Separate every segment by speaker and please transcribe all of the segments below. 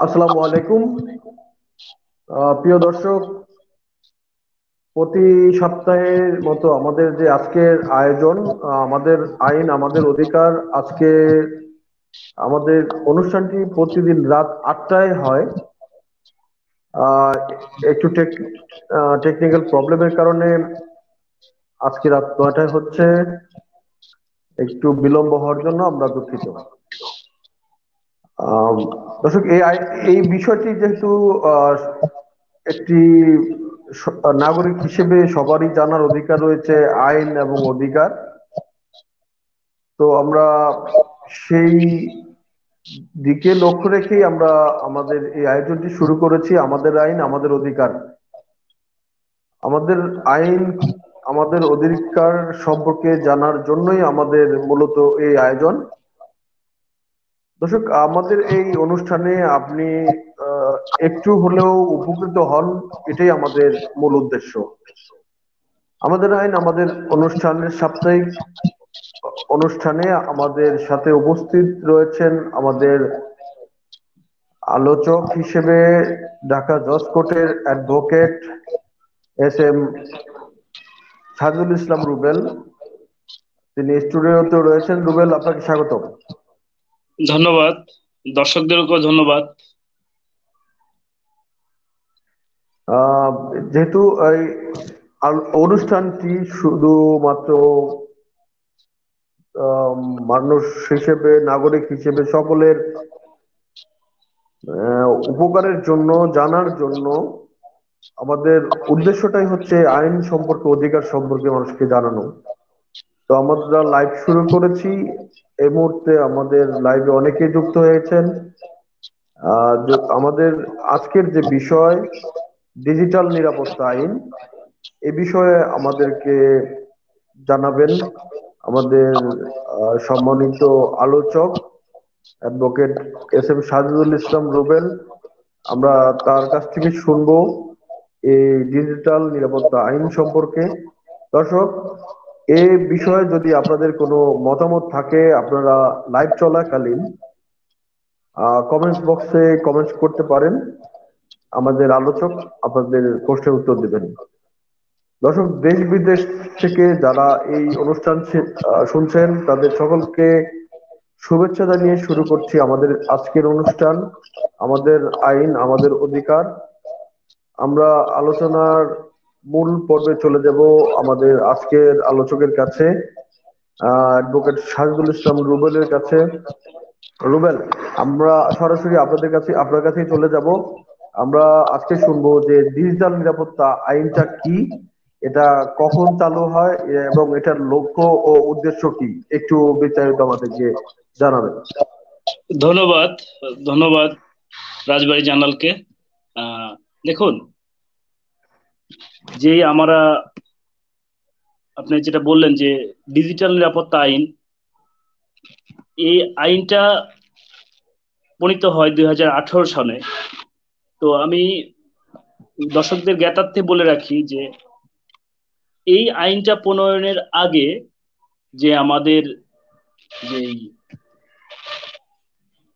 Speaker 1: আসসালামু আলাইকুম। প্রিয় দর্শক, প্রতি সপ্তাহের মতো আমাদের যে আজকের আয়োজন আমাদের আইন, আমাদের অধিকার, আজকে আমাদের অনুষ্ঠানটি প্রতিদিন রাত আটটায় হয়। একটু টেকনিক্যাল প্রবলেমের কারণে আজকে রাত নয়টায় হচ্ছে। একটু বিলম্ব হওয়ার জন্য আমরা দুঃখিত। দর্শক, এই এই বিষয়টি যেহেতু একটি নাগরিক হিসেবে সবারই জানার অধিকার রয়েছে, আইন এবং অধিকার। তো আমরা সেই দিকে লক্ষ্য রেখেই আমরা আমাদের এই আয়োজনটি শুরু করেছি, আমাদের আইন, আমাদের অধিকার। আমাদের আইন, আমাদের অধিকার সম্পর্কে জানার জন্যই আমাদের মূলত এই আয়োজন। দর্শক, আমাদের এই অনুষ্ঠানে আপনি একটু হলেও উপকৃত হন, এটাই আমাদের মূল উদ্দেশ্য। আমাদের আইন, আমাদের অনুষ্ঠানের সাপ্তাহিক অনুষ্ঠানে আমাদের সাথে উপস্থিত রয়েছেন আমাদের আলোচক হিসেবে ঢাকা জজ কোর্টের advocate S M Sajul Islam Rubel. তিনি স্টুডিওতে রয়েছেন। রুবেল, আপনাকে স্বাগত
Speaker 2: ধন্যবাদ। দর্শকদেরকেও ধন্যবাদ।
Speaker 1: যেহেতু অনুষ্ঠানটি শুধুমাত্র মানুষ হিসেবে, নাগরিক হিসেবে, সকলের উপকারের জন্য, জানার জন্য, আমাদের উদ্দেশ্যটাই হচ্ছে আইন সম্পর্কে, অধিকার সম্পর্কে মানুষকে জানানো। তো আমরা লাইভ শুরু করেছি এই মুহূর্তে আমাদের লাইভে অনেকে যুক্ত হয়েছেন। আমাদের আজকের যে বিষয় ডিজিটাল নিরাপত্তা আইন, এ বিষয়ে আমাদেরকে জানাবেন আমাদের সম্মানিত আলোচক advocate S M Sajidul Islam Rubel. আমরা তার কাছ থেকে শুনব এই ডিজিটাল নিরাপত্তা আইন সম্পর্কে। দর্শক এ বিষয়ে যদি আপনাদের কোনো মতামত থাকে, আপনারা লাইভ চলাকালীন কমেন্টস বক্সে কমেন্টস করতে পারেন। আমাদের আলোচক আপনাদের প্রশ্নের উত্তর দেবেন। দর্শক, দেশ বিদেশ থেকে যারা এই অনুষ্ঠান শুনছেন, তাদের সকলকে শুভেচ্ছা জানিয়ে শুরু করছি আমাদের আজকের অনুষ্ঠান, আমাদের আইন, আমাদের অধিকার। আমরা আলোচনার মূল পর্বে চলে যাব আমাদের আজকের আলোচকের কাছে অ্যাডভোকেট শাহিদুল ইসলাম রুবেলের কাছে। রুবেল, আমরা সরাসরি আপনাদের কাছে, আপনার কাছেই চলে যাব। আমরা আজকে শুনব যে ডিজিটাল নিরাপত্তা আইনটা কি, এটা কখন চালু হয়, এবং এটার লক্ষ্য ও উদ্দেশ্য কি? একটু বিস্তারিত আমাদেরকে জানাবেন।
Speaker 2: ধন্যবাদ ধন্যবাদ রাজবাড়ি জানালকে। দেখুন যে আমরা, আপনি যেটা বললেন যে ডিজিটাল নিরাপত্তা আইন, এই আইনটা প্রণীত হয় দুই সালে। তো আমি দর্শকদের জ্ঞাতার্থে বলে রাখি যে, এই আইনটা প্রণয়নের আগে যে আমাদের যে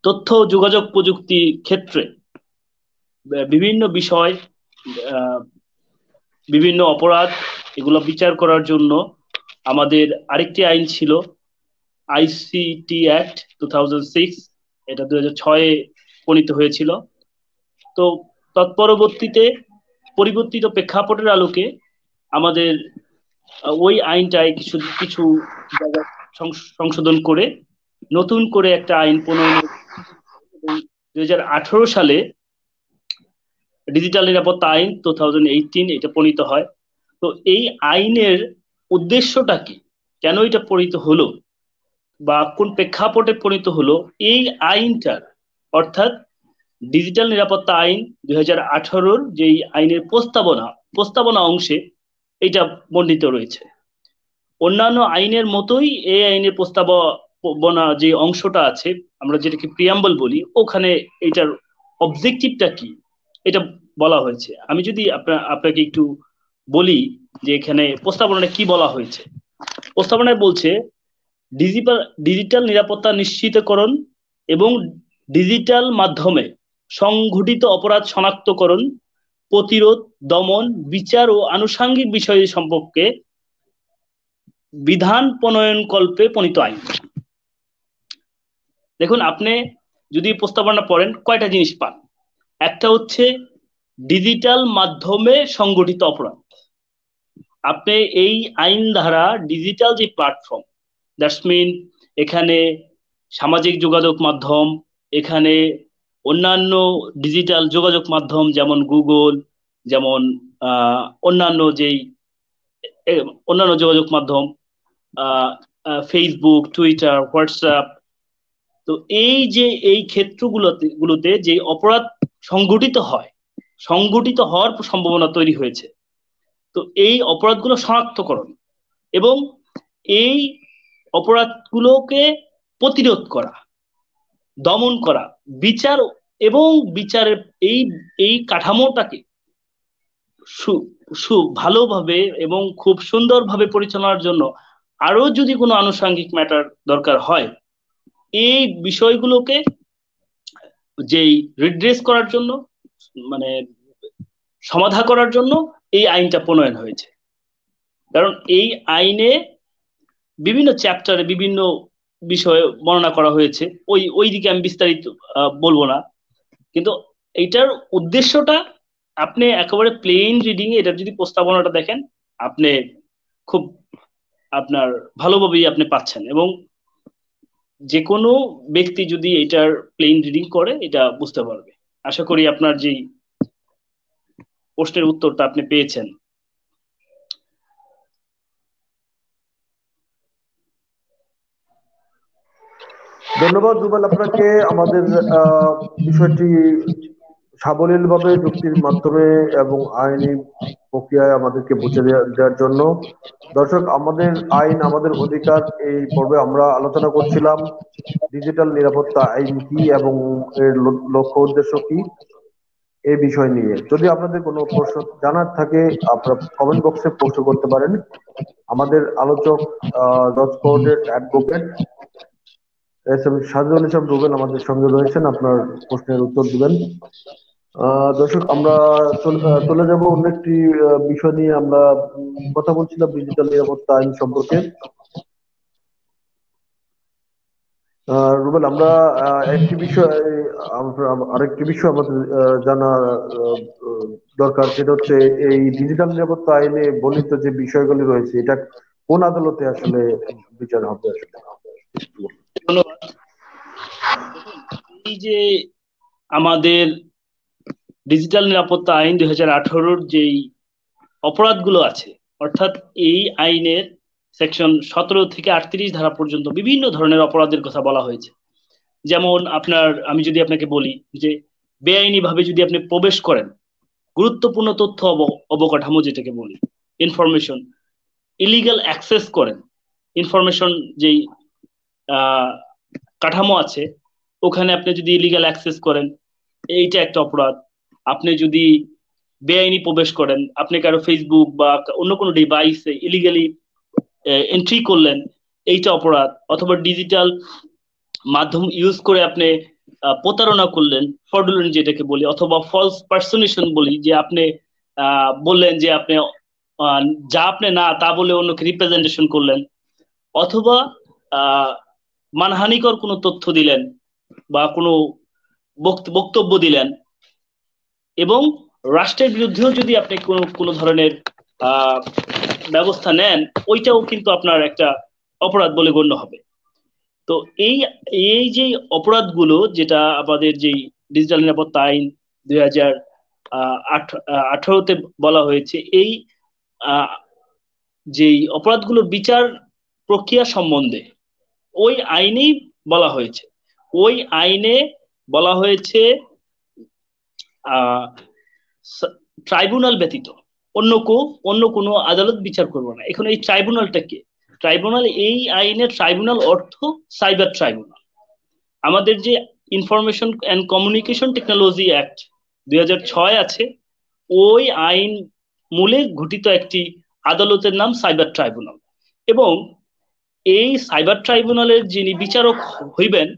Speaker 2: তথ্য যোগাযোগ প্রযুক্তি ক্ষেত্রে বিভিন্ন বিষয় বিভিন্ন অপরাধ, এগুলো বিচার করার জন্য আমাদের আরেকটি আইন ছিল আইসিটি অ্যাক্ট টু থাউজেন্ড এটা দু হাজার ছয়ে প্রণীত হয়েছিল। তো তৎপরবর্তীতে পরিবর্তিত প্রেক্ষাপটের আলোকে আমাদের ওই আইনটায় কিছু কিছু সংশোধন করে নতুন করে একটা আইন প্রণয়ন দুই সালে ডিজিটাল নিরাপত্তা আইন টু থাউজেন্ড এটা প্রণীত হয়। তো এই আইনের উদ্দেশ্যটা কি? কেন এটা প্রণীত হলো? বা কোন প্রেক্ষাপটে প্রণীত হলো? এই আইনটার, অর্থাৎ ডিজিটাল নিরাপত্তা আইন দুই হাজার আঠারোর যেই আইনের প্রস্তাবনা প্রস্তাবনা অংশে এটা বর্ণিত রয়েছে। অন্যান্য আইনের মতোই এই আইনের প্রস্তাবনা যে অংশটা আছে, আমরা যেটাকে প্রিয়াম্বল বলি, ওখানে এটার অবজেক্টিভটা কি? এটা বলা হয়েছে। আমি যদি আপনাকে একটু বলি যে এখানে প্রস্তাবনায় কি বলা হয়েছে? প্রস্তাবনায় বলছে ডিজিটাল নিরাপত্তা নিশ্চিতকরণ এবং ডিজিটাল মাধ্যমে সংঘটিত অপরাধ শনাক্তকরণ, প্রতিরোধ, দমন, বিচার ও আনুষাঙ্গিক বিষয় সম্পর্কে বিধান প্রণয়ন কল্পে প্রণীত আইন। দেখুন, আপনি যদি প্রস্তাবনা পড়েন, কয়টা জিনিস পান? একটা হচ্ছে ডিজিটাল মাধ্যমে সংগঠিত অপরাধ। আপনি এই আইন ধারা ডিজিটাল যে প্ল্যাটফর্ম দ্যাটস মিন এখানে সামাজিক যোগাযোগ মাধ্যম, এখানে অন্যান্য ডিজিটাল যোগাযোগ মাধ্যম যেমন গুগল যেমন অন্যান্য যেই অন্যান্য যোগাযোগ মাধ্যম ফেসবুক টুইটার হোয়াটসঅ্যাপ তো এই যে এই ক্ষেত্রগুলোতে, গুলোতে যে অপরাধ সংগঠিত হয়। সংগঠিত হওয়ার সম্ভাবনা তৈরি হয়েছে। তো এই অপরাধগুলো শনাক্তকরণ এবং এই অপরাধগুলোকে প্রতিরোধ করা, দমন করা, বিচার এবং বিচারের এই এই কাঠামোটাকে সু ভালোভাবে এবং খুব সুন্দরভাবে পরিচালনার জন্য আরও যদি কোনো আনুষাঙ্গিক ম্যাটার দরকার হয়, এই বিষয়গুলোকে যেই রিড্রেস করার জন্য মানে সমাধা করার জন্য এই আইনটা প্রণয়ন হয়েছে। কারণ এই আইনে বিভিন্ন চ্যাপ্টারে বিভিন্ন বিষয়ে বর্ণনা করা হয়েছে। ওই ওই দিকে আমি বিস্তারিত বলব না। কিন্তু এইটার উদ্দেশ্যটা আপনি একেবারে প্লেন রিডিং এটার যদি প্রস্তাবনাটা দেখেন, আপনি খুব আপনার ভালোভাবেই আপনি পাচ্ছেন। এবং যে কোনো ব্যক্তি যদি এটার প্লেন রিডিং করে, এটা বুঝতে পারবে। আশা করি আপনার যে প্রশ্নের উত্তরটা আপনি পেয়েছেন।
Speaker 1: ধন্যবাদ, রুবেল আপনাকে। আমাদের বিষয়টি সাবলীল ভাবে যুক্তির মাধ্যমে এবং আইনি প্রক্রিয়ায় আমাদেরকে বুঝে দেওয়ার জন্য। দর্শক, আমাদের আইন, আমাদের অধিকার, এই পর্বে আমরা আলোচনা করছিলাম ডিজিটাল নিরাপত্তা আইন কি এবং এর লক্ষ্য উদ্দেশ্য কি এই বিষয় নিয়ে। যদি আপনাদের কোনো প্রশ্ন জানার থাকে, আপনারা কমেন্ট বক্সে প্রশ্ন করতে পারেন। আমাদের আলোচক advocate S M Sajul Islam আমাদের সঙ্গে রয়েছেন। আপনার প্রশ্নের উত্তর দিবেন। দর্শক, আমরা চলে যাব অন্য একটি বিষয় নিয়ে। আমরা কথা বলছিলাম ডিজিটাল নিরাপত্তা আইন সম্পর্কে। রুবেল, আমরা একটি বিষয় আরেকটি বিষয় আমাদের জানা দরকার। সেটা হচ্ছে এই ডিজিটাল নিরাপত্তা আইনে বর্ণিত যে বিষয়গুলি রয়েছে, এটা কোন আদালতে আসলে বিচার হবে? আসলে
Speaker 2: এই যে আমাদের ডিজিটাল নিরাপত্তা আইন দুই হাজার আঠারোর যেই অপরাধগুলো আছে, অর্থাৎ এই আইনের সেকশন সতেরো থেকে আটত্রিশ ধারা পর্যন্ত বিভিন্ন ধরনের অপরাধের কথা বলা হয়েছে। যেমন আপনার, আমি যদি আপনাকে বলি যে বেআইনি ভাবে যদি আপনি প্রবেশ করেন, গুরুত্বপূর্ণ তথ্য অবকাঠামো যেটাকে বলি ইনফরমেশন ইলিগাল অ্যাক্সেস করেন ইনফরমেশন যেই কাঠামো আছে, ওখানে আপনি যদি ইলিগাল অ্যাক্সেস করেন, এইটা একটা অপরাধ। আপনি যদি বেআইনি প্রবেশ করেন, আপনি কারও ফেসবুক বা অন্য কোনো ডিভাইসে ইলিগালি এন্ট্রি করলেন, এইটা অপরাধ, অথবা ডিজিটাল মাধ্যম ইউজ করে আপনি প্রতারণা করলেন ফর্ডুলেন্ট যেটাকে বলি, অথবা ফলস পার্সোনেশন বলি, যে আপনি বললেন যে আপনি যা আপনি না, তা বলে অন্যকে রিপ্রেজেন্টেশন করলেন, অথবা মানহানিকর কোনো তথ্য দিলেন, বা কোনো বক্তব্য দিলেন এবং রাষ্ট্রের বিরুদ্ধেও যদি আপনি কোনো কোনো ধরনের ব্যবস্থা নেন, ওইটাও কিন্তু আপনার একটা অপরাধ বলে গণ্য হবে। তো এই এই যে অপরাধগুলো, যেটা আমাদের যেই ডিজিটাল নিরাপত্তা আইন দুই হাজার আঠারোতে বলা হয়েছে, এই যেই অপরাধগুলোর বিচার প্রক্রিয়া সম্বন্ধে, ওই আইনেই বলা হয়েছে। ওই আইনে বলা হয়েছে ট্রাইব্যুনাল ব্যতীত অন্য কো, অন্য কোনো আদালত বিচার করব না। এখন এই ট্রাইব্যুনালটা কে? ট্রাইব্যুনাল এই আইনের ট্রাইব্যুনাল অর্থ সাইবার ট্রাইব্যুনাল আমাদের যে information and communication technology act দুই হাজার ছয় আছে, ওই আইন মূলে ঘটিত একটি আদালতের নাম সাইবার ট্রাইব্যুনাল এবং এই সাইবার ট্রাইব্যুনালের যিনি বিচারক হইবেন,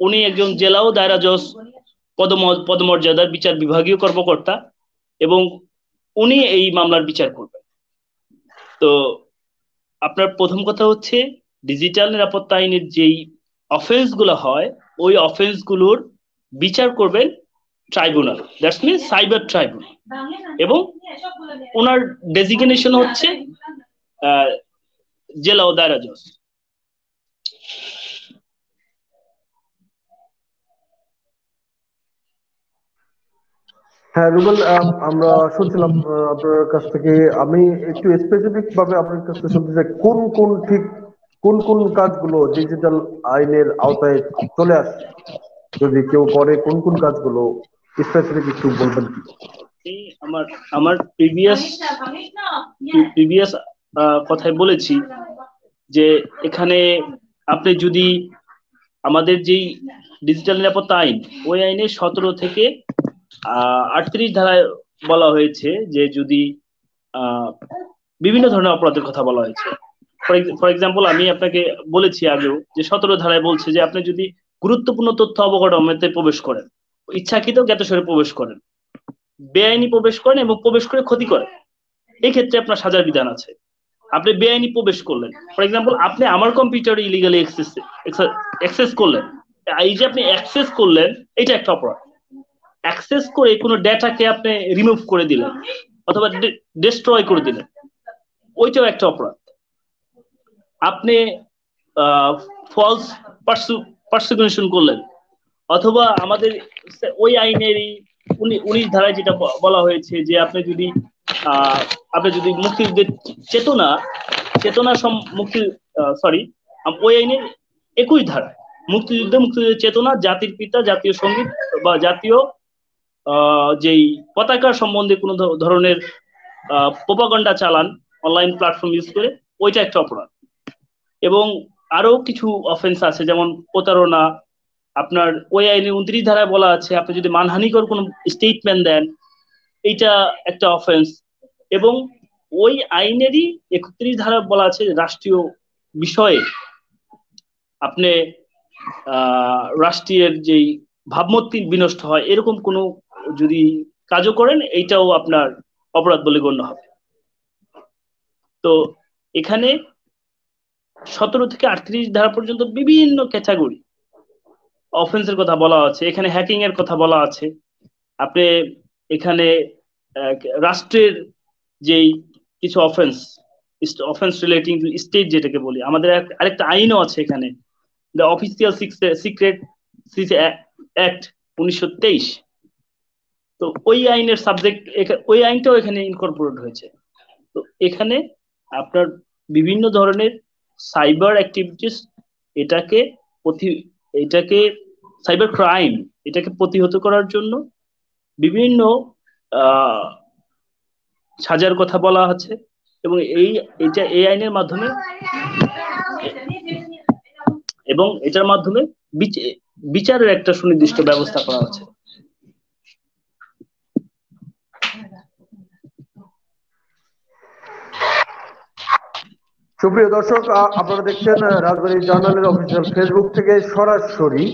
Speaker 2: উনি একজন জেলা ও দায়রা জজ পদমর্যাদার বিচার বিভাগীয় কর্মকর্তা এবং উনি এই মামলার বিচার করবেন। তো আপনার প্রথম কথা হচ্ছে ডিজিটাল নিরাপত্তা আইনের যেই অফেন্সগুলো হয়, ওই অফেন্সগুলোর বিচার করবেন tribunal that's mean cyber tribunal এবং ওনার ডেজিগনেশন হচ্ছে জেলা ও দায়রা জজ।
Speaker 1: হ্যাঁ রুবেল আমরা শুনছিলাম আপনার কাছ থেকে। আমি একটু স্পেসিফিক ভাবে আপনার কাছ থেকে শুনতে চাই, কোন কোন ঠিক, কোন কোন কাজগুলো ডিজিটাল আইনের আওতায় চলে আসছে যদি কেউ করে, কোন কোন কাজগুলো? স্পেসিফিক একটু বলবেন
Speaker 2: আমার আমার প্রিভিয়াস প্রিভিয়াস কথায় বলেছি যে এখানে আপনি যদি আমাদের যেই ডিজিটাল নিরাপত্তা আইন, ওই আইনে সতেরো থেকে আটত্রিশ ধারায় বলা হয়েছে যে যদি বিভিন্ন ধরনের অপরাধের কথা বলা হয়েছে। ফর এক্সাম্পল আমি আপনাকে বলেছি আগেও যে সতেরো ধারায় বলছে যে আপনি যদি গুরুত্বপূর্ণ তথ্য অবকাঠামোতে প্রবেশ করেন ইচ্ছাকৃত জ্ঞাতসরে প্রবেশ করেন, বেআইনি প্রবেশ করেন এবং প্রবেশ করে ক্ষতি করেন এই ক্ষেত্রে আপনার সাজার বিধান আছে। আপনি বেআইনি প্রবেশ করলেন। ফর এক্সাম্পল আপনি আমার কম্পিউটারে ইলিগালি অ্যাক্সেস করলেন। এই যে আপনি অ্যাক্সেস করলেন, এটা একটা অপরাধ। অ্যাক্সেস করে কোনো ডেটাকে আপনি রিমুভ করে দিলেন, অথবা ডিস্ট্রয় করে দিলেন। ওইটাও একটা অপরাধ। আপনি ফলস পার্সিকুলেশন করলেন, অথবা আমাদের ওই আইনেরই উনিশ ধারায় যেটা বলা হয়েছে যে আপনি যদি আপনি যদি মুক্তিযুদ্ধের চেতনা চেতনা সম, মুক্তি সরি ওই আইনের একুশ ধারায় মুক্তিযুদ্ধ মুক্তিযুদ্ধের চেতনা, জাতির পিতা, জাতীয় সংগীত বা জাতীয় যেই পতাকা সম্বন্ধে কোনো ধরনের প্রোপাগন্ডা চালান অনলাইন প্ল্যাটফর্ম ইউজ করে, ওইটা একটা অপরাধ। এবং আরও কিছু অফেন্স আছে, যেমন প্রতারণা, আপনার ওই আইনে উনত্রিশ ধারায় বলা আছে, আপনি যদি মানহানিকর কোনো স্টেটমেন্ট দেন, এইটা একটা অফেন্স এবং ওই আইনেরই একত্রিশ ধারা বলা আছে রাষ্ট্রীয় বিষয়ে। আপনি রাষ্ট্রীয় যেই ভাবমূর্তি বিনষ্ট হয়, এরকম কোনো যদি কাজও করেন, এইটাও আপনার অপরাধ বলে গণ্য হবে। তো এখানে সতেরো থেকে আটত্রিশ ধারা পর্যন্ত বিভিন্ন ক্যাটাগরি অফেন্সের কথা বলা আছে, এখানে হ্যাকিং এর কথা বলা আছে। আপনি এখানে রাষ্ট্রের যেই কিছু offence offence relating to state যেটাকে বলি, আমাদের আরেকটা আইনও আছে এখানে। দ্য অফিসিয়াল সিক্রেট অ্যাক্ট উনিশশো তেইশ। তো ওই আইনের সাবজেক্ট ওই আইনটাও এখানে ইনকর্পোরেট হয়েছে। তো এখানে আপনার বিভিন্ন ধরনের সাইবার অ্যাক্টিভিটিস এটাকে প্রতি, এটাকে সাইবার ক্রাইম এটাকে প্রতিহত করার জন্য বিভিন্ন সাজার কথা বলা আছে এবং এই, এটা, এই আইনের মাধ্যমে এবং এটার মাধ্যমে বিচারের একটা সুনির্দিষ্ট ব্যবস্থা করা আছে
Speaker 1: সুপ্রিয় দর্শক আপনারা দেখছেন রাজবাড়ী জার্নালের অফিসিয়াল ফেসবুক থেকে সরাসরি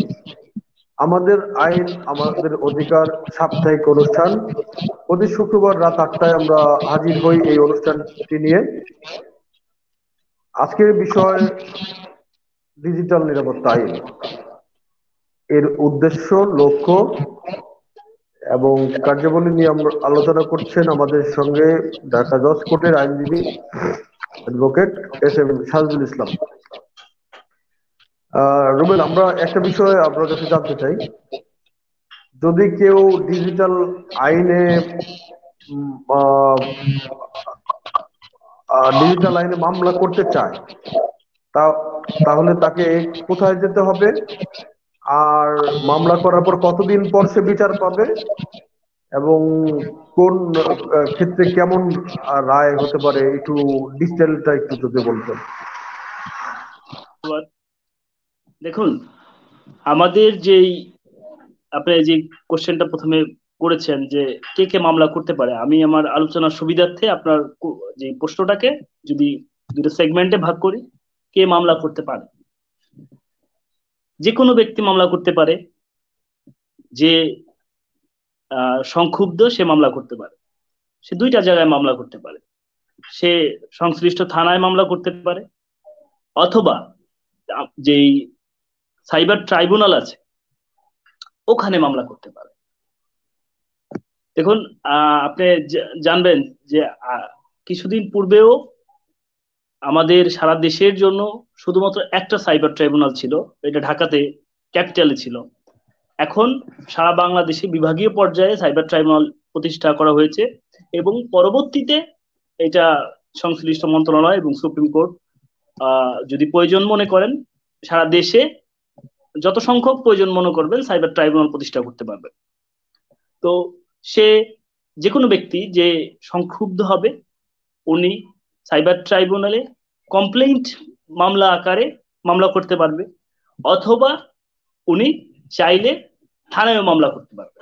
Speaker 1: আমাদের আইন, আমাদের অধিকার সাপ্তাহিক অনুষ্ঠান। প্রতি শুক্রবার রাত আটটায় আমরা হাজির হই এই অনুষ্ঠানটি নিয়ে। আজকের বিষয়, ডিজিটাল নিরাপত্তা আইন। এর উদ্দেশ্য, লক্ষ্য এবং কার্যাবলী নিয়ে আমরা আলোচনা করছেন আমাদের সঙ্গে ঢাকা জজ কোর্টের আইনজীবী advocate S M Sajul Islam Rubel, আমরা একটা বিষয়ে আপনার কাছে জানতে চাই। যদি কেউ ডিজিটাল আইনে ডিজিটাল আইনে মামলা করতে চায়, তা, তাহলে তাকে কোথায় যেতে হবে? আর মামলা করার পর কতদিন পর সে বিচার পাবে? এবং কোন ক্ষেত্রে কেমন রায় হতে পারে, একটু ডিটেলটা একটু যদি বলতেন।
Speaker 2: দেখুন, আমাদের যেই, আপনি যে কোশ্চেনটা প্রথমে করেছেন যে কে কে মামলা করতে পারে, আমি আমার আলোচনার সুবিধার্থে আপনার যে প্রশ্নটাকে যদি দুটো সেগমেন্টে ভাগ করি, কে মামলা করতে পারে। যে কোনো ব্যক্তি মামলা করতে পারে, যে সংক্ষুব্ধ সে মামলা করতে পারে। সে দুইটা জায়গায় মামলা করতে পারে। সে সংশ্লিষ্ট থানায় মামলা করতে পারে অথবা যেই সাইবার ট্রাইব্যুনাল আছে, ওখানে মামলা করতে পারে। দেখুন আপনি জানবেন যে কিছুদিন পূর্বেও আমাদের সারা দেশের জন্য শুধুমাত্র একটা সাইবার ট্রাইব্যুনাল ছিল, এটা ঢাকাতে ক্যাপিটালে ছিল। এখন সারা বাংলাদেশে বিভাগীয় পর্যায়ে সাইবার ট্রাইব্যুনাল প্রতিষ্ঠা করা হয়েছে এবং পরবর্তীতে এটা সংশ্লিষ্ট মন্ত্রণালয় এবং সুপ্রিম কোর্ট যদি প্রয়োজন মনে করেন, সারা দেশে যত সংখ্যক প্রয়োজন মনে করবেন, সাইবার ট্রাইব্যুনাল প্রতিষ্ঠা করতে পারবেন। তো সে যে কোনো ব্যক্তি যে সংক্ষুব্ধ হবে, উনি সাইবার ট্রাইব্যুনালে কমপ্লেইন্ট মামলা আকারে মামলা করতে পারবে, অথবা উনি চাইলে থানায় মামলা করতে পারবে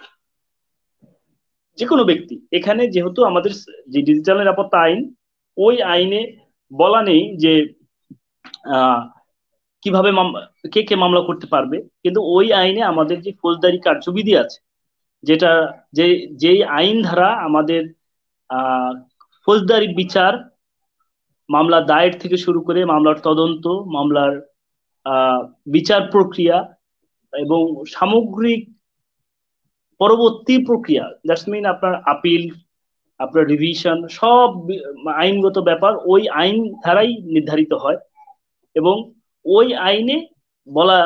Speaker 2: যে কোনো ব্যক্তি, এখানে যেহেতু আমাদের যে ডিজিটাল নিরাপত্তা আইন, ওই আইনে বলা নেই যে কীভাবে কে কে মামলা করতে পারবে। কিন্তু ওই আইনে আমাদের যে ফৌজদারি কার্যবিধি আছে, যেটা যে, যেই আইন ধারা আমাদের ফৌজদারি বিচার, মামলা দায়ের থেকে শুরু করে মামলার তদন্ত, মামলার বিচার প্রক্রিয়া এবং সামগ্রিক পরবর্তী প্রক্রিয়া দ্যাটস মিন আপনার আপিল আপনার রিভিশন সব আইনগত ব্যাপার ওই আইন ধারাই নির্ধারিত হয় এবং ওই আইনে বলা,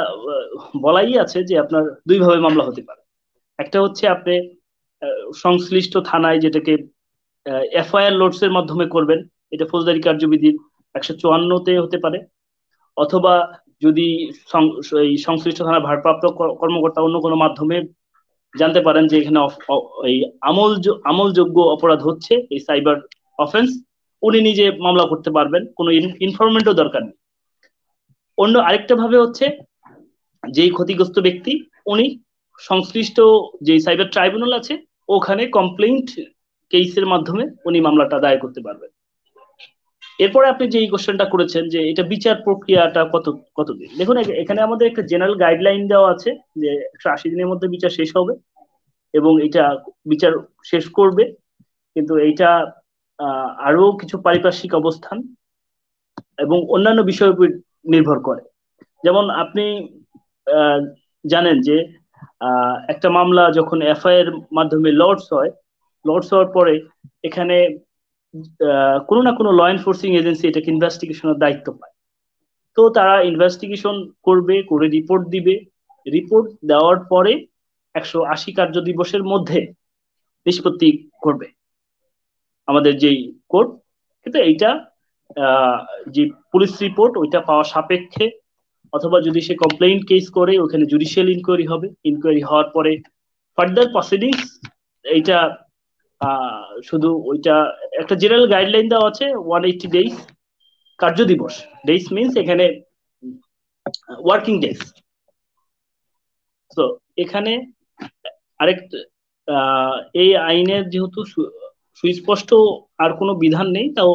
Speaker 2: বলাই আছে যে আপনার দুইভাবে মামলা হতে পারে। একটা হচ্ছে আপনি সংশ্লিষ্ট থানায় যেটাকে এফআইআর লোডস এর মাধ্যমে করবেন, এটা ফৌজদারি কার্যবিধির একশো চুয়ান্নতে হতে পারে, অথবা যদি সংশ্লিষ্ট থানা ভারপ্রাপ্ত কর্মকর্তা অন্য কোনো মাধ্যমে জানতে পারেন যে এখানে এই আমল আমলযোগ্য অপরাধ হচ্ছে এই সাইবার অফেন্স। উনি নিজে মামলা করতে পারবেন, কোনো ইনফরমেন্টও দরকার নেই। অন্য আরেকটা ভাবে হচ্ছে, যেই ক্ষতিগ্রস্ত ব্যক্তি, উনি সংশ্লিষ্ট যে সাইবার ট্রাইব্যুনাল আছে, ওখানে কমপ্লেইন্ট কেসের মাধ্যমে উনি মামলাটা দায়ের করতে পারবেন। এরপরে আপনি যে এই কোশ্চেনটা করেছেন যে এটা বিচার প্রক্রিয়াটা কত, কতদিন? দেখুন এখানে আমাদের একটা জেনারেল গাইডলাইন দেওয়া আছে যে একশো আশি দিনের মধ্যে বিচার শেষ হবে এবং এটা বিচার শেষ করবে। কিন্তু এইটা আরও কিছু পারিপার্শ্বিক অবস্থান এবং অন্যান্য বিষয়ের উপর নির্ভর করে। যেমন আপনি জানেন যে একটা মামলা যখন এফআইআর মাধ্যমে লর্ডস হয়, লর্ডস হওয়ার পরে এখানে কোনো না কোনো ল এনফোর্সিং এজেন্সি এটাকে ইনভেস্টিগেশনের দায়িত্ব পায়। তো তারা ইনভেস্টিগেশন করবে, করে রিপোর্ট দিবে। রিপোর্ট দেওয়ার পরে একশো আশি কার্য দিবসের মধ্যে নিষ্পত্তি করবে। আমাদের যেই কোর্ট কিন্তু এইটা যে পুলিশ রিপোর্ট ওইটা পাওয়া সাপেক্ষে, অথবা যদি সে কমপ্লেইন কেস করে, ওখানে জুডিশিয়াল ইনকোয়ারি হবে। ইনকোয়ারি হওয়ার পরে ফার্দার প্রসিডিংস এইটা শুধু ওইটা, একটা জেনারেল গাইডলাইন দেওয়া আছে ওয়ান এইটি ডেইস কার্য দিবস। ডেইস মিনস এখানে ওয়ার্কিং ডেজ তো এখানে আরেক এই আইনের যেহেতু সুস্পষ্ট আর কোনো বিধান নেই, তাও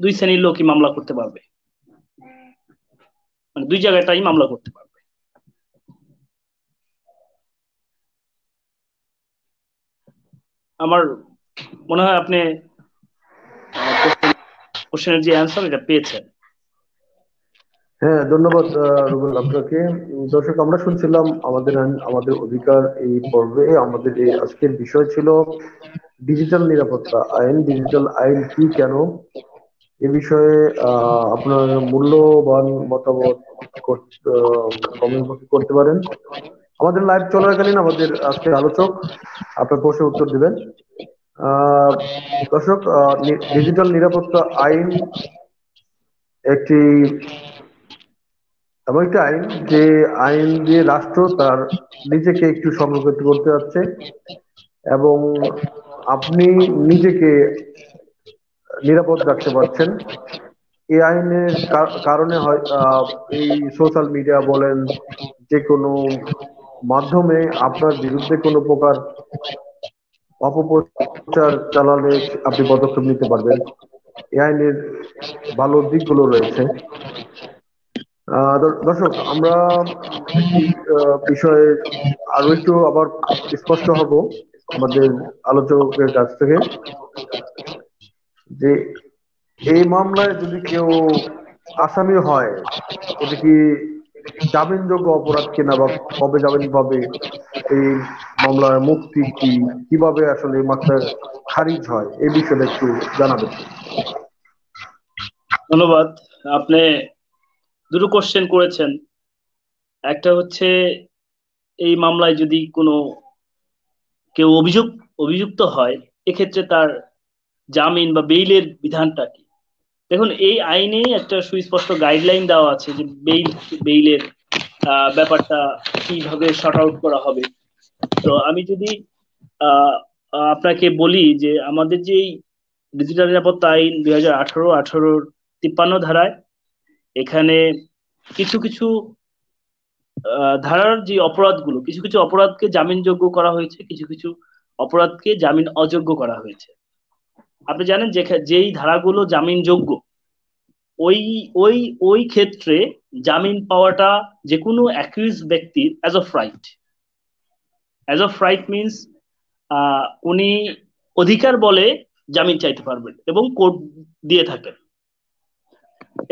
Speaker 2: দুই শ্রেণির লোকই মামলা করতে পারবে। মানে দুই জায়গাটাই মামলা করতে পারবে। আমার মনে হয় আপনি কোশ্চেনের যে অ্যান্সার এটা পেয়েছেন।
Speaker 1: হ্যাঁ ধন্যবাদ রুবেল আপনাকে। দর্শক, আমরা শুনছিলাম আমাদের আমাদের অধিকার এই পর্বে, আমাদের এই আজকের বিষয় ছিল ডিজিটাল নিরাপত্তা আইন, ডিজিটাল আইন কি কেন? এ বিষয়ে আপনার মূল্যবান মতামত কমেন্ট করতে পারেন। আমাদের লাইভ চলাকালীন আমাদের আজকের আলোচক, আপনার প্রশ্নের উত্তর দিবেন। দর্শক ডিজিটাল নিরাপত্তা আইন একটি, এমন একটা আইন যে আইন দিয়ে রাষ্ট্র তার নিজেকে একটু সংরক্ষিত করতে যাচ্ছে এবং আপনি নিজেকে নিরাপদ রাখতে পারছেন। এই আইনের কারণে হয় এই সোশ্যাল মিডিয়া বলেন যে কোনো মাধ্যমে আপনার বিরুদ্ধে কোনো প্রকার অপপ্রচার চালালে আপনি পদক্ষেপ নিতে পারবেন। এই আইনের ভালো দিকগুলো রয়েছে। দর্শক, আমরা বিষয়ে আরও একটু আবার স্পষ্ট হব আমাদের আলোচকের কাছ থেকে। যে এই মামলায় যদি কেউ আসামি হয়, এটা কি জামিনযোগ্য অপরাধ কিনা বা কবে জামিন পাবে এই মামলার মুক্তি কি, কীভাবে আসলে মামলা খারিজ হয় এই বিষয়ে একটু জানাবেন।
Speaker 2: ধন্যবাদ। আপনি দুটো কোশ্চেন করেছেন। একটা হচ্ছে, এই মামলায় যদি কোনো কেউ অভিযোগ অভিযুক্ত হয়, এক্ষেত্রে তার জামিন বা বেইলের বিধানটা কি? দেখুন, এই আইনে একটা সুস্পষ্ট গাইডলাইন দেওয়া আছে যে বেইল বেইলের ব্যাপারটা কীভাবে শর্ট আউট করা হবে। তো আমি যদি আপনাকে বলি যে আমাদের যে ডিজিটাল নিরাপত্তা আইন দুই হাজার আঠারো, আঠারোর তিপ্পান্ন ধারায় এখানে কিছু কিছু ধারার যে অপরাধগুলো, কিছু কিছু অপরাধকে জামিনযোগ্য করা হয়েছে, কিছু কিছু অপরাধকে জামিন অযোগ্য করা হয়েছে। আপনি জানেন যে যেই ধারাগুলো জামিনযোগ্য, ওই ওই ওই ক্ষেত্রে জামিন পাওয়াটা যে কোনো অ্যাকিউজ ব্যক্তির as of right as of right means উনি অধিকার বলে জামিন চাইতে পারবেন এবং কোর্ট দিয়ে থাকেন।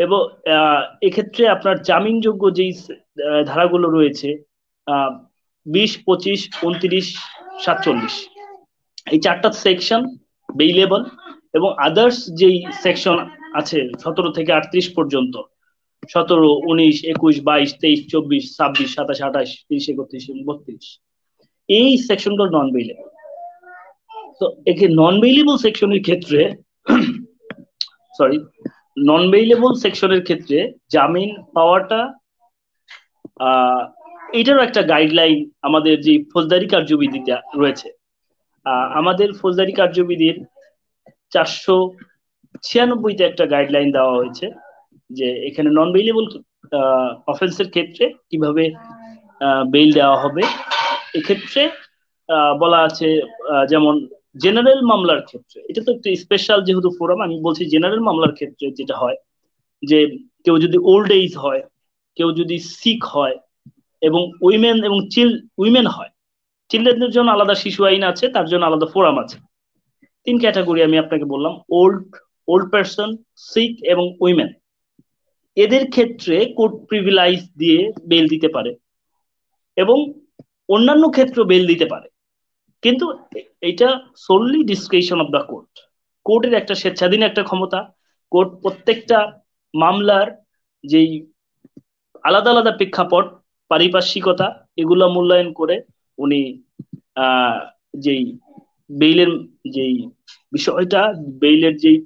Speaker 2: এবং এক্ষেত্রে আপনার জামিনযোগ্য যেই ধারাগুলো রয়েছে বিশ, পঁচিশ, উনত্রিশ, সাতচল্লিশ। এই চারটা সেকশন বেইলেবল এবং আদার্স যেই সেকশন আছে সতেরো থেকে আটত্রিশ পর্যন্ত, সতেরো, উনিশ, একুশ, বাইশ, তেইশ, চব্বিশ, ছাব্বিশ, সাতাশ, আঠাশ, তিরিশ, একত্রিশ, বত্রিশ। এই সেকশনগুলো নন বেইলেবল তো একে নন বেইলেবল সেকশনের ক্ষেত্রে সরি নন বেইলেবল সেকশনের ক্ষেত্রে জামিন পাওয়াটা এটারও একটা গাইডলাইন আমাদের যে ফৌজদারি কার্যবিধিটা রয়েছে। আমাদের ফৌজদারি কার্যবিধির চারশো ছিয়ানব্বইতে একটা গাইডলাইন দেওয়া হয়েছে যে এখানে নন বেইলেবল অফেন্সের ক্ষেত্রে কীভাবে বেইল দেওয়া হবে। এক্ষেত্রে বলা আছে যেমন জেনারেল মামলার ক্ষেত্রে, এটা তো একটু স্পেশাল যেহেতু ফোরাম আমি বলছি জেনারেল মামলার ক্ষেত্রে যেটা হয়, যে কেউ যদি ওল্ড এজ হয়, কেউ যদি সিক হয় এবং উইমেন এবং চিল উইমেন হয় চিলড্রেনদের জন্য আলাদা শিশু আইন আছে, তার জন্য আলাদা ফোরাম আছে। তিন ক্যাটাগরি আমি আপনাকে বললাম ওল্ড ওল্ড পার্সন সিক এবং উইমেন এদের ক্ষেত্রে কোর্ট প্রিভিলাইজ দিয়ে বেল দিতে পারে এবং অন্যান্য ক্ষেত্রে বেল দিতে পারে। কিন্তু এটা solely discretion of the court কোর্টের একটা স্বেচ্ছাধীন একটা ক্ষমতা, কোর্ট প্রত্যেকটা মামলার যেই আলাদা আলাদা প্রেক্ষাপট, পারিপার্শ্বিকতা, এগুলো মূল্যায়ন করে উনি যেই বেইলের যেই বিষয়টা, বেইলের যেই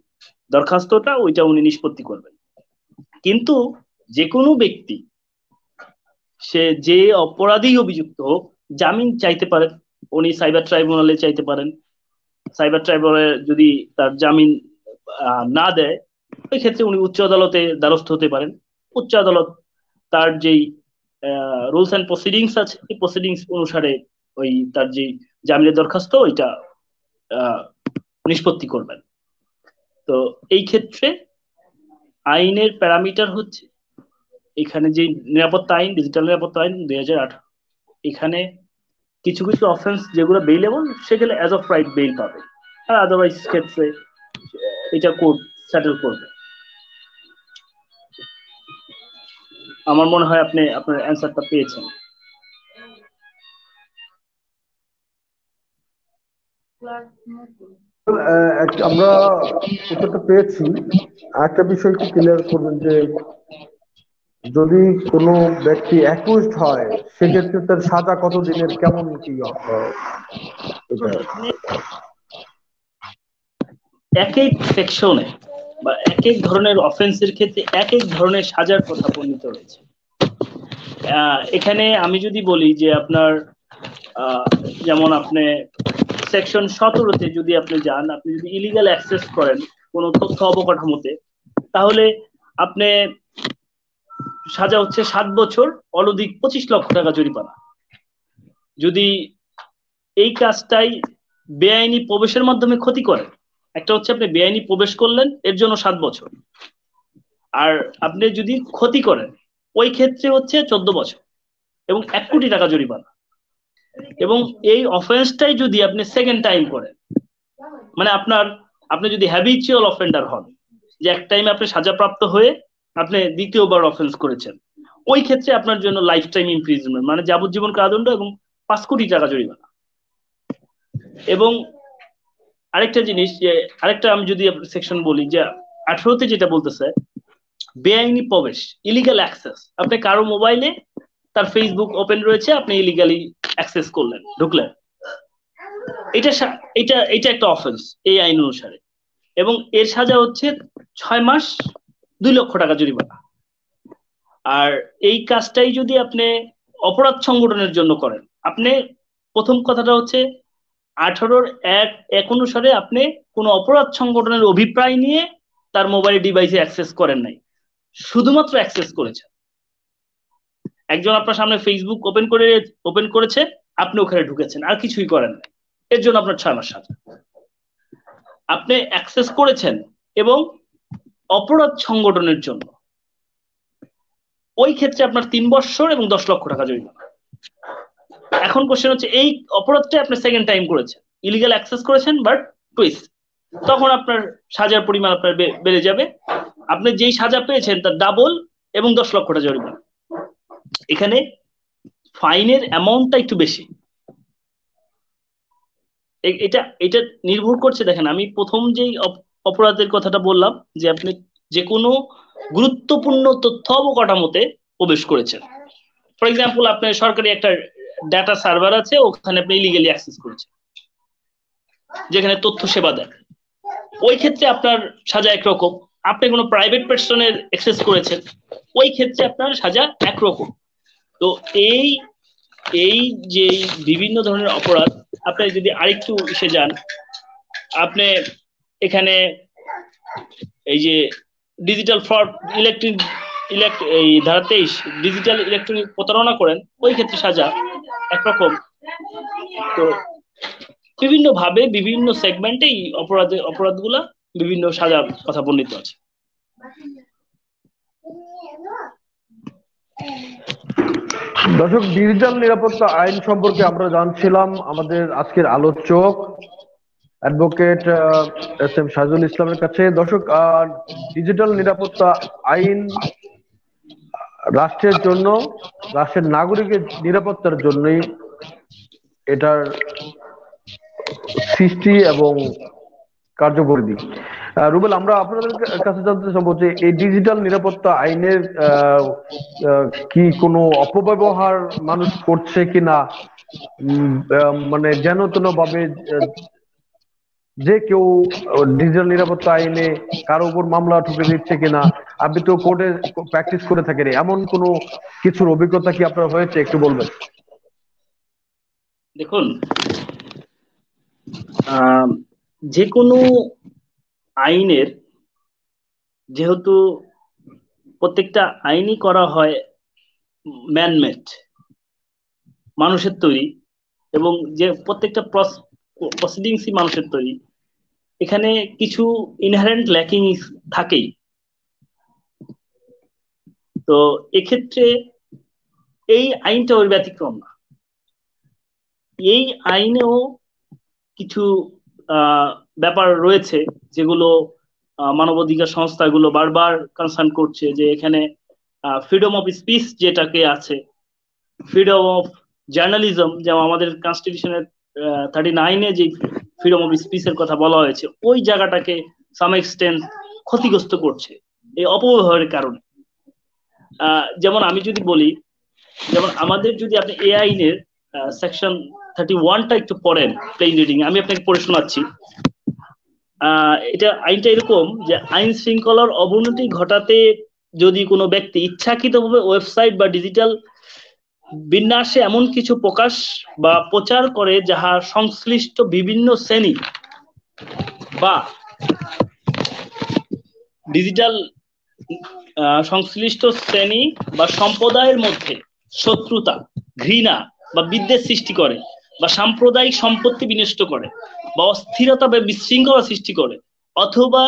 Speaker 2: দরখাস্তটা, ওইটা উনি নিষ্পত্তি করবেন। কিন্তু যে কোনো ব্যক্তি, সে যে অপরাধী অভিযুক্ত হোক, জামিন চাইতে পারেন, উনি সাইবার ট্রাইব্যুনালে চাইতে পারেন। সাইবার ট্রাইব্যুনালে যদি তার জামিন না দেয় ওই ক্ষেত্রে উনি উচ্চ আদালতে দ্বারস্থ হতে পারেন। উচ্চ আদালত তার যেই রুলস অ্যান্ড প্রসিডিংস আছে প্রসিডিংস অনুসারে ওই তার যে জামিনের দরখাস্ত, ওইটা নিষ্পত্তি করবেন। তো এই ক্ষেত্রে আইনের প্যারামিটার হচ্ছে, এখানে যে নিরাপত্তা আইন, ডিজিটাল নিরাপত্তা আইন দুই হাজার এখানে কিছু কিছু অফেন্স যেগুলো বেইলেবল সেগুলো অ্যাজ অফ রাইট বেইল পাবে। আর আদারওয়াইজ ক্ষেত্রে এটা কোর্ট সেটেল করবে। আমার মনে হয় আপনি আপনার অ্যান্সারটা পেয়েছেন।
Speaker 1: আমরা উত্তরটা পেয়েছি। একটা বিষয় একটু ক্লিয়ার করবেন যে যদি কোনো ব্যক্তি অ্যাকুজড হয়, সেক্ষেত্রে তার সাজা কত দিনের কেমন কি
Speaker 2: এক এক সেকশনে বা এক এক ধরনের অফেন্সের ক্ষেত্রে এক এক ধরনের সাজার কথা বর্ণিত রয়েছে। এখানে আমি যদি বলি যে আপনার যেমন আপনি সেকশন সতেরোতে যদি আপনি যান, আপনি যদি ইলিগাল অ্যাক্সেস করেন কোন তথ্য অবকাঠামোতে, তাহলে আপনি সাজা হচ্ছে সাত বছর, অনধিক পঁচিশ লক্ষ টাকা জরিমানা। যদি এই কাজটাই বেআইনি প্রবেশের মাধ্যমে ক্ষতি করে, একটা হচ্ছে আপনি বেআইনি প্রবেশ করলেন, এর জন্য সাত বছর। আর আপনি যদি ক্ষতি করেন, ওই ক্ষেত্রে হচ্ছে চোদ্দ বছর এবং এক কোটি টাকা জরিমানা। এবং এই অফেন্সটাই যদি আপনি সেকেন্ড টাইম করেন মানে আপনার, আপনি যদি হ্যাবিচুয়াল অফেন্ডার হন, যে এক টাইমে আপনি সাজাপ্রাপ্ত হয়ে আপনি দ্বিতীয়বার অফেন্স করেছেন, ওই ক্ষেত্রে আপনার জন্য লাইফ টাইম ইমপ্রিজনমেন্ট মানে যাবজ্জীবন কারাদণ্ড এবং পাঁচ কোটি টাকা জরিমানা। এবং আরেকটা জিনিস যে, আরেকটা আমি যদি সেকশন বলি, যে আঠারোতে যেটা বলতেছে, বেআইনি প্রবেশ ইলিগাল অ্যাক্সেস আপনি কারও মোবাইলে তার ফেসবুক ওপেন রয়েছে, আপনি ইলিগালি অ্যাক্সেস করলেন, ঢুকলেন। এটা এটা এটা একটা অফেন্স এই আইন অনুসারে। এবং এর সাজা হচ্ছে ছয় মাস, দুই লক্ষ টাকা জরিমানা। আর এই কাজটাই যদি আপনি অপরাধ সংগঠনের জন্য করেন, আপনি প্রথম কথাটা হচ্ছে আঠারোর এক এক অনুসারে আপনি কোনো অপরাধ সংগঠনের অভিপ্রায় নিয়ে তার মোবাইল ডিভাইসে অ্যাক্সেস করেন নাই। শুধুমাত্র অ্যাক্সেস করেছেন। একজন আপনার সামনে ফেসবুক ওপেন করে ওপেন করেছে, আপনি ওখানে ঢুকেছেন, আর কিছুই করেন নাই এর জন্য আপনার ছয় মাস সাজা। আপনি অ্যাক্সেস করেছেন এবং অপরাধ সংগঠনের জন্য। ওই ক্ষেত্রে আপনার তিন বছর এবং দশ লক্ষ টাকা জরিমানা। এখন কোশ্চেন হচ্ছে, এই অপরাধটা আপনি সেকেন্ড টাইম করেছেন। ইলিগাল অ্যাক্সেস করেছেন বাট টুইস্ট তখন আপনার সাজার পরিমাণ আপনার বেড়ে যাবে। আপনি যেই সাজা পেয়েছেন, তার ডাবল এবং দশ লক্ষ টাকা জরিমানা। এখানে ফাইনের অ্যামাউন্টটা একটু বেশি। এটা এটা নির্ভর করছে, দেখেন, আমি প্রথম যেই অপরাধের কথাটা বললাম, যে আপনি যে কোনো গুরুত্বপূর্ণ তথ্য অবকাঠামোতে প্রবেশ করেছেন। ফর এক্সাম্পল আপনার সরকারি একটা ডাটা সার্ভার আছে, ওখানে আপনি ইলিগালি অ্যাক্সেস করেছেন। যেখানে তথ্য সেবা দেন ওই ক্ষেত্রে আপনার সাজা একরকম। আপনি কোনো প্রাইভেট পার্সনের অ্যাক্সেস করেছেন। ওই ক্ষেত্রে আপনার সাজা একরকম। তো এই এই যে বিভিন্ন ধরনের অপরাধ, আপনি যদি আরেকটু এসে যান, আপনি এখানে এই যে ডিজিটাল ফ্রড ইলেকট্রিক ইলেক্ট এই ধারা তেইশ ডিজিটাল ইলেকট্রনিক প্রতারণা করেন, ওই ক্ষেত্রে সাজা একরকম। তো বিভিন্ন ভাবে বিভিন্ন সেগমেন্টে এই অপরাধে, অপরাধগুলা বিভিন্ন সাজার কথা বর্ণিত আছে।
Speaker 1: দর্শক, ডিজিটাল নিরাপত্তা আইন সম্পর্কে আমরা জানছিলাম আমাদের আজকের আলোচক অ্যাডভোকেট এস এম সাজুল ইসলামের কাছে। দর্শক ডিজিটাল নিরাপত্তা আইন রাষ্ট্রের জন্য, রাষ্ট্রের নাগরিকের নিরাপত্তার জন্যই এটার সৃষ্টি এবং কার্যকরী রুবেল, আমরা আপনাদের কাছে জানতে চাবো যে এই ডিজিটাল নিরাপত্তা আইনের কি কোনো অপব্যবহার মানুষ করছে কিনা? মানে যেন ভাবে যে কেউ ডিজিটাল নিরাপত্তা আইনে কারও উপর মামলা ঠুকে দিচ্ছে কিনা? আপনি তো কোর্টে প্র্যাকটিস করে থাকেন। এমন কোন কিছুর অভিজ্ঞতা কি আপনার হয়েছে? একটু বলবেন।
Speaker 2: দেখুন যে কোনো আইনের যেহেতু প্রত্যেকটা আইনই করা হয় ম্যানমেড মানুষের তৈরি এবং যে প্রত্যেকটা প্রসিডিংসই মানুষের তৈরি, এখানে কিছু ইনহারেন্ট ল্যাকিং থাকেই। তো এক্ষেত্রে এই আইনটা ওর ব্যতিক্রম না। এই আইনেও কিছু ব্যাপার রয়েছে যেগুলো মানবাধিকার সংস্থাগুলো বারবার কনসার্ন করছে যে এখানে ফ্রিডম অফ স্পিচ যেটাকে আছে ফ্রিডম অফ জার্নালিজম যেমন আমাদের কনস্টিটিউশনের থার্টি নাইনে যে ফ্রিডম অফ স্পিচের কথা বলা হয়েছে, ওই জায়গাটাকে সাম এক্সটেন্ট ক্ষতিগ্রস্ত করছে, এই অপব্যবহারের কারণে। যেমন আমি যদি বলি, যেমন আমাদের যদি আপনি এ আইনের সেকশন থার্টি ওয়ানটা একটু পড়েন প্লেন রিডিং আমি আপনাকে পড়ে শোনাচ্ছি। এটা আইনটা এরকম যে আইন শৃঙ্খলার অবনতি ঘটাতে যদি কোনো ব্যক্তি ইচ্ছাকৃতভাবে ওয়েবসাইট বা ডিজিটাল বিন্যাসে এমন কিছু প্রকাশ বা প্রচার করে যাহা সংশ্লিষ্ট বিভিন্ন শ্রেণি বা ডিজিটাল সংশ্লিষ্ট শ্রেণি বা সম্প্রদায়ের মধ্যে শত্রুতা, ঘৃণা বা বিদ্বেষ সৃষ্টি করে বা সাম্প্রদায়িক সম্পত্তি বিনষ্ট করে। বা অস্থিরতা বা বিশৃঙ্খলা সৃষ্টি করে, অথবা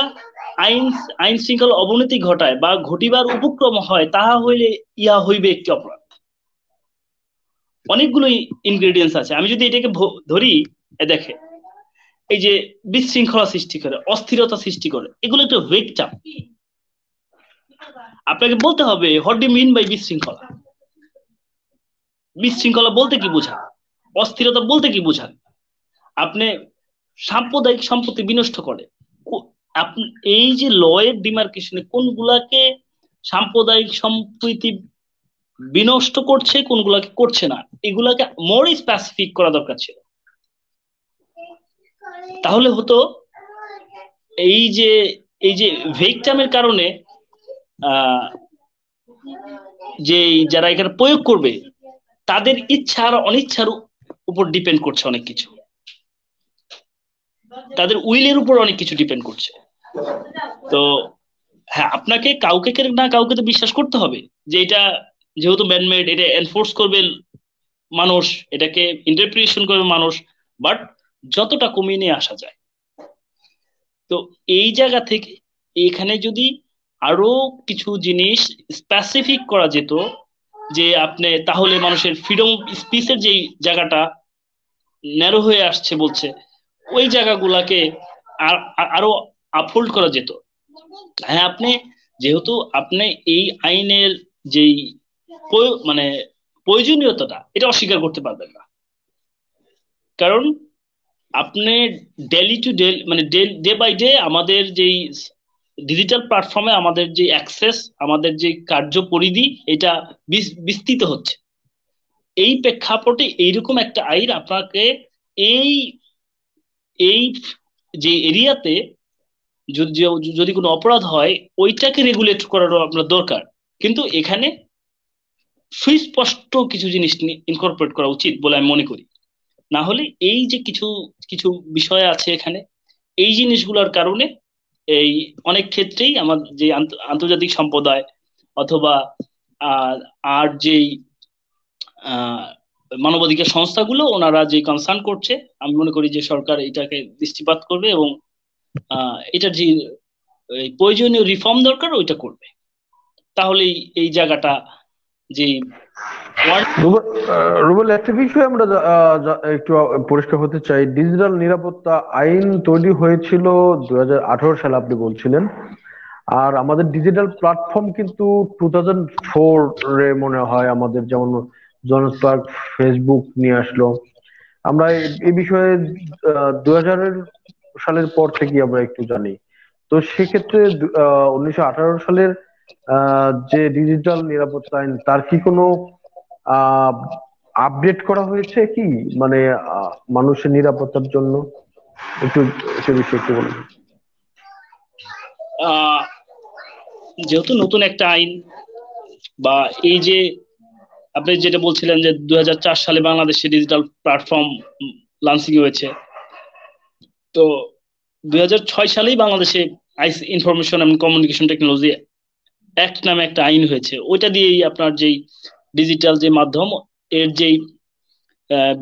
Speaker 2: আইন আইন শৃঙ্খলা অবনতি ঘটায় বা ঘটিবার উপক্রম হয়, তাহা হইলে ইহা হইবে একটি অপরাধ। অনেকগুলো ইনগ্রেডিয়েন্টস আছে। আমি যদি এটাকে ধরি দেখে, এই যে বিশৃঙ্খলা সৃষ্টি করে, অস্থিরতা সৃষ্টি করে, এগুলো একটা ভেকটাম আপনাকে বলতে হবে হোয়াট ডি মিন বাই বিশৃঙ্খলা? বিশৃঙ্খলা বলতে কি বোঝান অস্থিরতা বলতে কি বোঝান আপনি সাম্প্রদায়িক সম্পত্তি বিনষ্ট করে। এই যে লয়ের ডিমার্কেশনে কোনগুলাকে সাম্প্রদায়িক সম্প্রীতি বিনষ্ট করছে, কোনগুলাকে করছে না, এগুলাকে মোর স্পেসিফিক করা দরকার ছিল। তাহলে হতো এই যে এই যে ভেকটামের কারণে যে যারা এখানে প্রয়োগ করবে, তাদের ইচ্ছা আর অনিচ্ছার উপর ডিপেন্ড করছে অনেক কিছু। তাদের উইলের উপর অনেক কিছু ডিপেন্ড করছে। তো হ্যাঁ আপনাকে কাউকে না কাউকে তো বিশ্বাস করতে হবে যে এটা যেহেতু ম্যানমেড এটা এনফোর্স করবে মানুষ, এটাকে ইন্টারপ্রিটেশন করবে মানুষ বাট যতটা কমিয়ে নিয়ে আসা যায়। তো এই জায়গা থেকে এখানে যদি আরও কিছু জিনিস স্পেসিফিক করা যেত যে আপনি তাহলে মানুষের ফ্রিডম স্পিচের যে জায়গাটা ন্যারো হয়ে আসছে বলছে ওই জায়গাগুলাকে আরও আপহোল্ড করা যেত। হ্যাঁ আপনি যেহেতু আপনি এই আইনের যেই মানে প্রয়োজনীয়তাটা, এটা অস্বীকার করতে পারবেন না। কারণ আপনি ডেলি টু ডে মানে ডে বাই ডে আমাদের যেই ডিজিটাল প্ল্যাটফর্মে আমাদের যে অ্যাক্সেস আমাদের যে কার্য পরিধি এটা বিস্তৃত হচ্ছে। এই প্রেক্ষাপটে এইরকম একটা আইন আপনাকে এই এই যে এরিয়াতে যদি কোনো অপরাধ হয়, ওইটাকে রেগুলেট করারও আপনার দরকার। কিন্তু এখানে সুস্পষ্ট কিছু জিনিস ইনকর্পোরেট করা উচিত বলে আমি মনে করি। না হলে এই যে কিছু কিছু বিষয় আছে এখানে, এই জিনিসগুলোর কারণে এই অনেক ক্ষেত্রেই আমার যে আন্তর্জাতিক সম্প্রদায় অথবা আর যেই মানবাধিকার সংস্থাগুলো ওনারা যে কনসার্ন করছে, আমি মনে করি যে সরকার এটাকে দৃষ্টিপাত করবে এবং এটার যে প্রয়োজনীয় রিফর্ম দরকার ওইটা করবে। তাহলেই এই জায়গাটা যে
Speaker 1: রুবেল একটা বিষয় আমরা একটু পরিষ্কার হতে চাই। ডিজিটাল নিরাপত্তা আইন তৈরি হয়েছিল দুই হাজার আঠারো সালে আপনি বলছিলেন। আর আমাদের ডিজিটাল প্ল্যাটফর্ম কিন্তু টু থাউজেন্ড ফোর মনে হয় আমাদের যেমন জনসপার্ক ফেসবুক নিয়ে আসলো। আমরা এই বিষয়ে দুই হাজারের সালের পর থেকে আমরা একটু জানি। তো সেক্ষেত্রে উনিশশো আঠারো সালের যে ডিজিটাল নিরাপত্তা আইন, তার কি কোনো আপডেট করা হয়েছে কি? মানে মানুষের নিরাপত্তার জন্য? একটু সে বিষয়ে একটু বলুন।
Speaker 2: যেহেতু নতুন একটা আইন বা এই যে আপনি যেটা বলছিলেন যে দুই হাজার চার সালে বাংলাদেশে ডিজিটাল প্ল্যাটফর্ম লঞ্চিং হয়েছে। তো দুই হাজার ছয় সালেই বাংলাদেশে আইস ইনফরমেশন এবং কমিউনিকেশন টেকনোলজি অ্যাক্ট নামে একটা আইন হয়েছে। ওইটা দিয়েই আপনার যেই ডিজিটাল যে মাধ্যম, এর যেই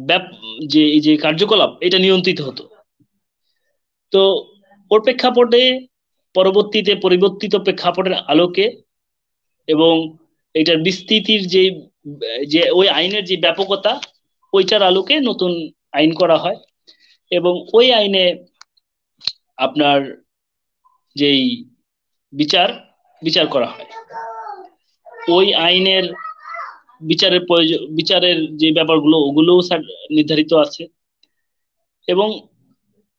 Speaker 2: ব্যাপ, যে এই যে কার্যকলাপ, এটা নিয়ন্ত্রিত হতো। তো ওর প্রেক্ষাপটে পরবর্তীতে পরিবর্তিত প্রেক্ষাপটের আলোকে এবং এটার বিস্তৃতির যে যে ওই আইনের যে ব্যাপকতা, ওইটার আলোকে নতুন আইন করা হয় এবং ওই আইনে আপনার যেই বিচার বিচার করা হয়। ওই আইনের বিচারের প্রয়োজন বিচারের যে ব্যাপারগুলো, ওগুলোও নির্ধারিত আছে এবং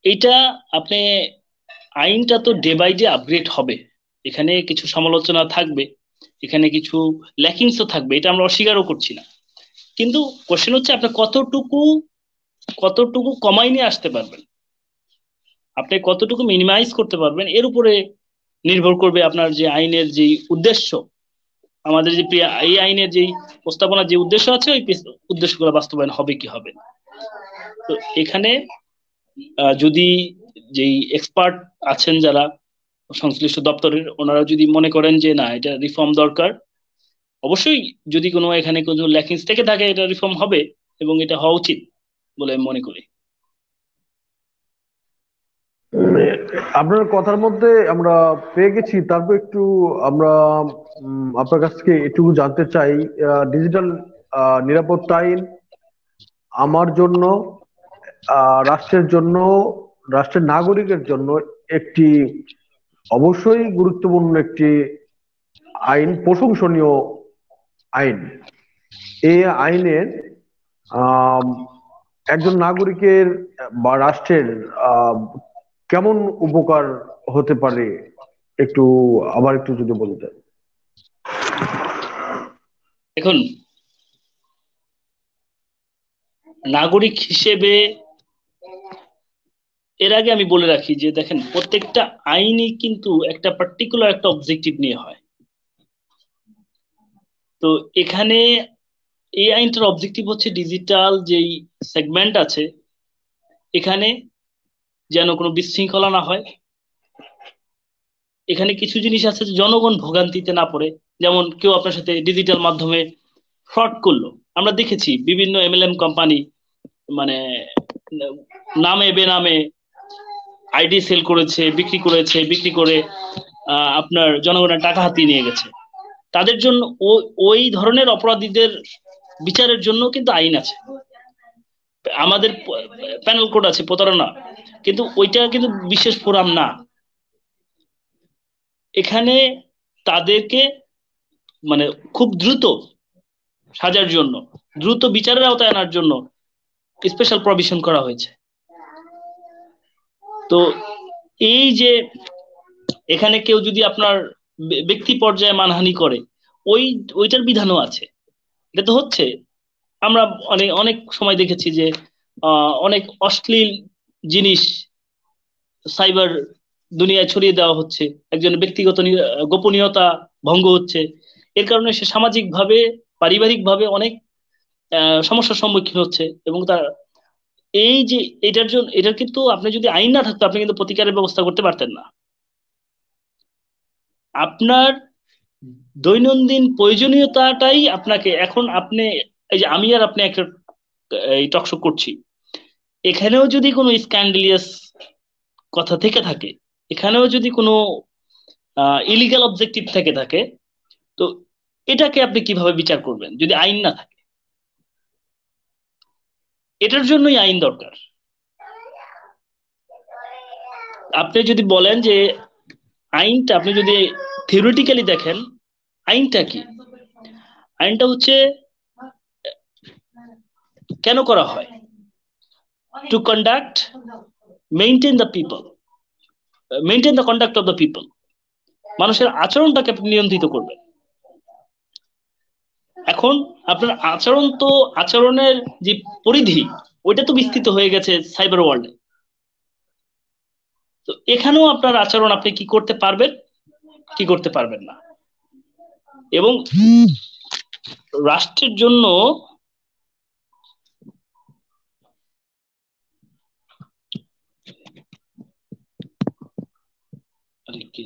Speaker 2: এইটা আপনি, আইনটা তো ডে বাই ডে আপগ্রেড হবে। এখানে কিছু সমালোচনা থাকবে। এখানে কিছু ল্যাকিংসও থাকবে, এটা আমরা অস্বীকারও করছি না। কিন্তু কোশ্চেন হচ্ছে, আপনি কতটুকু কতটুকু কমাই নিয়ে আসতে পারবেন? আপনি কতটুকু মিনিমাইজ করতে পারবেন? এর উপরে নির্ভর করবে আপনার যে আইনের যে উদ্দেশ্য। আমাদের যে এই আইনের যে প্রস্তাবনার যে উদ্দেশ্য আছে, ওই উদ্দেশ্যগুলো বাস্তবায়ন হবে কি হবে তো এখানে যদি যেই এক্সপার্ট আছেন যারা সংশ্লিষ্ট দপ্তরের ওনারা যদি মনে করেন যে না, এটা রিফর্ম দরকার, অবশ্যই যদি কোনো এখানে কোনো ল্যাকিংস থেকে থাকে, এটা রিফর্ম হবে এবং এটা হওয়া উচিত বলে আমি মনে করি।
Speaker 1: আপনার কথার মধ্যে আমরা পেয়ে গেছি। তারপর একটু আমরা আপনার কাছ থেকে একটু জানতে চাই ডিজিটাল নিরাপত্তা আইন আমার জন্য রাষ্ট্রের জন্য, রাষ্ট্রের নাগরিকের জন্য একটি অবশ্যই গুরুত্বপূর্ণ একটি আইন, প্রশংসনীয় আইন। এই আইনের একজন নাগরিকের বা রাষ্ট্রের কেমন উপকার হতে পারে একটু, আবার একটু যদি বলতে
Speaker 2: এখন নাগরিক হিসেবে এর আগে আমি বলে রাখি যে, দেখেন, প্রত্যেকটা আইনই কিন্তু একটা পার্টিকুলার একটা অবজেক্টিভ নিয়ে হয়। তো এখানে এই আইনটার অবজেক্টিভ হচ্ছে ডিজিটাল যেই সেগমেন্ট আছে, এখানে যেন কোনো বিশৃঙ্খলা না হয়। এখানে কিছু জিনিস আছে যে জনগণ ভোগান্তিতে না পড়ে। যেমন কেউ আপনার সাথে ডিজিটাল মাধ্যমে ফ্রড করল। আমরা দেখেছি বিভিন্ন এমএলএম কোম্পানি মানে নামে বেনামে আইডি সেল করেছে, বিক্রি করেছে, বিক্রি করে আপনার জনগণের টাকা হাতিয়ে নিয়ে গেছে। তাদের জন্য ওই ধরনের অপরাধীদের বিচারের জন্য কিন্তু আইন আছে। আমাদের প্যানেল কোড আছে, প্রতারণা। কিন্তু ওইটা কিন্তু বিশেষ ফোরাম না। এখানে তাদেরকে মানে খুব দ্রুত সাজার জন্য, দ্রুত বিচারের আওতায় আনার জন্য স্পেশাল প্রভিশন করা হয়েছে। তো এই যে এখানে কেউ যদি আপনার ব্যক্তি পর্যায়ে মানহানি করে, ওই, ওইটার বিধানও আছে। এটা তো হচ্ছে। আমরা অনেক অনেক সময় দেখেছি যে অনেক অশ্লীল জিনিস সাইবার দুনিয়ায় ছড়িয়ে দেওয়া হচ্ছে। একজন ব্যক্তিগত গোপনীয়তা ভঙ্গ হচ্ছে। এর কারণে সে সামাজিকভাবে, পারিবারিকভাবে অনেক সমস্যার সম্মুখীন হচ্ছে এবং তার এই যে এটার জন্য, এটার কিন্তু আপনি যদি আইন না থাকতো, আপনি কিন্তু প্রতিকারের ব্যবস্থা করতে পারতেন না। আপনার দৈনন্দিন প্রয়োজনীয়তাটাই আপনাকে, এখন আপনি, এই যে আমি আর আপনি একটা, এই টকশো করছি। এখানেও যদি কোনো স্ক্যান্ডেলিয়াস কথা থেকে থাকে, এখানেও যদি কোনো ইলিগাল অবজেক্টিভ থেকে থাকে, তো এটাকে আপনি কীভাবে বিচার করবেন? যদি আইন না থাকে। এটার জন্যই আইন দরকার। আপনি যদি বলেন যে আইনটা, আপনি যদি থিওরিটিক্যালি দেখেন, আইনটা কি? আইনটা হচ্ছে, কেন করা হয়? To conduct maintain the people maintain the conduct of the people মানুষের আচরণটাকে নিয়ন্ত্রিত করবেন। এখন আপনার আচরণ তো আচরণের যে পরিধি, ওইটা তো বিস্তৃত হয়ে গেছে সাইবার ওয়ার্ল্ডে তো এখানেও আপনার আচরণ আপনি কি করতে পারবেন, কি করতে পারবেন না। এবং রাষ্ট্রের জন্য আরে কি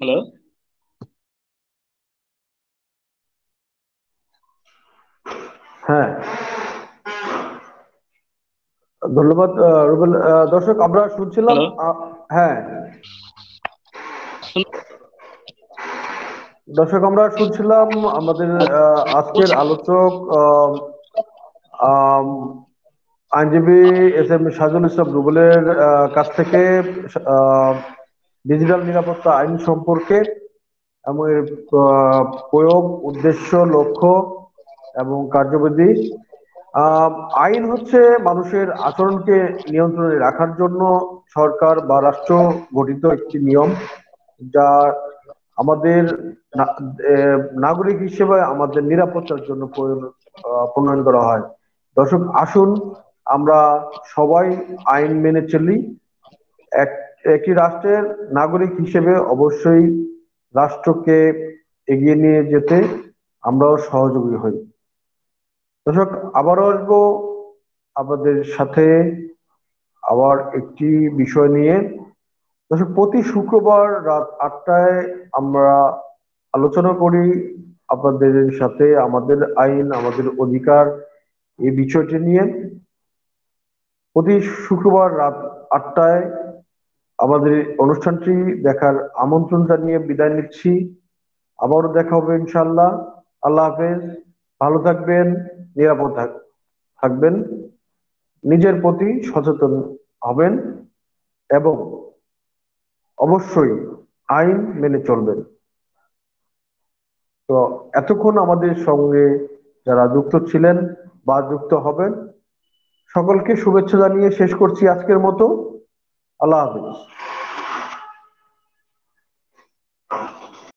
Speaker 2: হ্যালো
Speaker 1: হ্যাঁ। ধন্যবাদ রুবেল দর্শক আমরা শুনছিলাম হ্যাঁ। দর্শক আমরা শুনছিলাম আমাদের আজকের আলোচক আইনজীবী এস এম সাজুল ইসলাম রুবেলের কাছ থেকে ডিজিটাল নিরাপত্তা আইন সম্পর্কে এবং এর প্রয়োগ, উদ্দেশ্য, লক্ষ্য এবং কার্যবিধি। আইন হচ্ছে মানুষের আচরণকে নিয়ন্ত্রণে রাখার জন্য সরকার বা রাষ্ট্র গঠিত একটি নিয়ম যা আমাদের নাগরিক হিসেবে আমাদের নিরাপত্তার জন্য প্রণয়ন করা হয়। দর্শক, আসুন আমরা সবাই আইন মেনে চলি, এক একটি রাষ্ট্রের নাগরিক হিসেবে অবশ্যই রাষ্ট্রকে এগিয়ে নিয়ে যেতে আমরাও সহযোগী হই। দর্শক, আবারও আসব আমাদের সাথে আবার একটি বিষয় নিয়ে। দর্শক, প্রতি শুক্রবার রাত আটটায় আমরা আলোচনা করি আপনাদের সাথে আমাদের আইন, আমাদের অধিকার এই বিষয়টি নিয়ে। প্রতি শুক্রবার রাত আটটায় আমাদের অনুষ্ঠানটি দেখার আমন্ত্রণ জানিয়ে বিদায় নিচ্ছি। আবারও দেখা হবে ইনশাল্লাহ আল্লাহ হাফেজ। ভালো থাকবেন, নিরাপদ থাকবেন, নিজের প্রতি সচেতন হবেন এবং অবশ্যই আইন মেনে চলবেন। তো এতক্ষণ আমাদের সঙ্গে যারা যুক্ত ছিলেন বা যুক্ত হবেন, সকলকে শুভেচ্ছা জানিয়ে শেষ করছি আজকের মতো। আল্লাহ হাফিজ